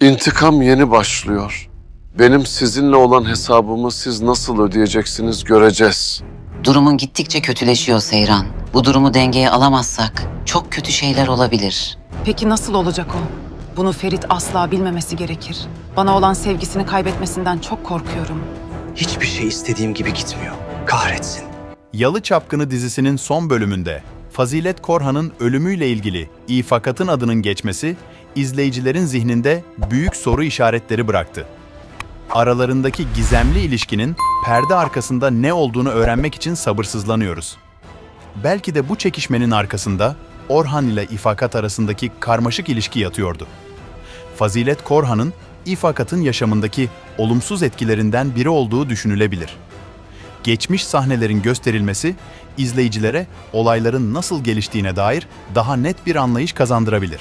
İntikam yeni başlıyor. Benim sizinle olan hesabımı siz nasıl ödeyeceksiniz göreceğiz. Durumun gittikçe kötüleşiyor Seyran. Bu durumu dengeye alamazsak çok kötü şeyler olabilir. Peki nasıl olacak o? Bunu Ferit asla bilmemesi gerekir. Bana olan sevgisini kaybetmesinden çok korkuyorum. Hiçbir şey istediğim gibi gitmiyor. Kahretsin. Yalı Çapkını dizisinin son bölümünde Fazilet Korhan'ın ölümüyle ilgili İfakat'ın adının geçmesi izleyicilerin zihninde büyük soru işaretleri bıraktı. Aralarındaki gizemli ilişkinin perde arkasında ne olduğunu öğrenmek için sabırsızlanıyoruz. Belki de bu çekişmenin arkasında Orhan ile İfakat arasındaki karmaşık ilişki yatıyordu. Fazilet Korhan'ın İfakat'ın yaşamındaki olumsuz etkilerinden biri olduğu düşünülebilir geçmiş sahnelerin gösterilmesi izleyicilere olayların nasıl geliştiğine dair daha net bir anlayış kazandırabilir.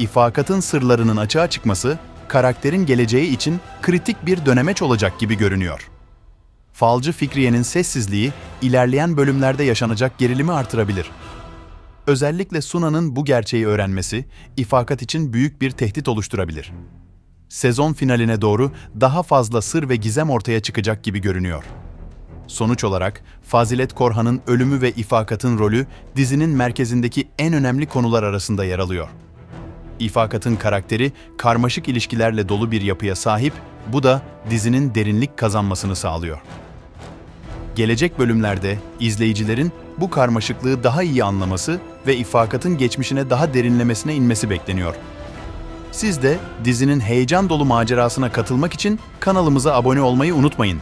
İfakatın sırlarının açığa çıkması karakterin geleceği için kritik bir dönemeç olacak gibi görünüyor. Falcı Fikriye'nin sessizliği ilerleyen bölümlerde yaşanacak gerilimi artırabilir. Özellikle Suna'nın bu gerçeği öğrenmesi ifakat için büyük bir tehdit oluşturabilir. Sezon finaline doğru daha fazla sır ve gizem ortaya çıkacak gibi görünüyor. Sonuç olarak Fazilet Korhan'ın ölümü ve ifakatın rolü dizinin merkezindeki en önemli konular arasında yer alıyor. İfakatın karakteri karmaşık ilişkilerle dolu bir yapıya sahip, bu da dizinin derinlik kazanmasını sağlıyor. Gelecek bölümlerde izleyicilerin bu karmaşıklığı daha iyi anlaması ve ifakatın geçmişine daha derinlemesine inmesi bekleniyor. Siz de dizinin heyecan dolu macerasına katılmak için kanalımıza abone olmayı unutmayın.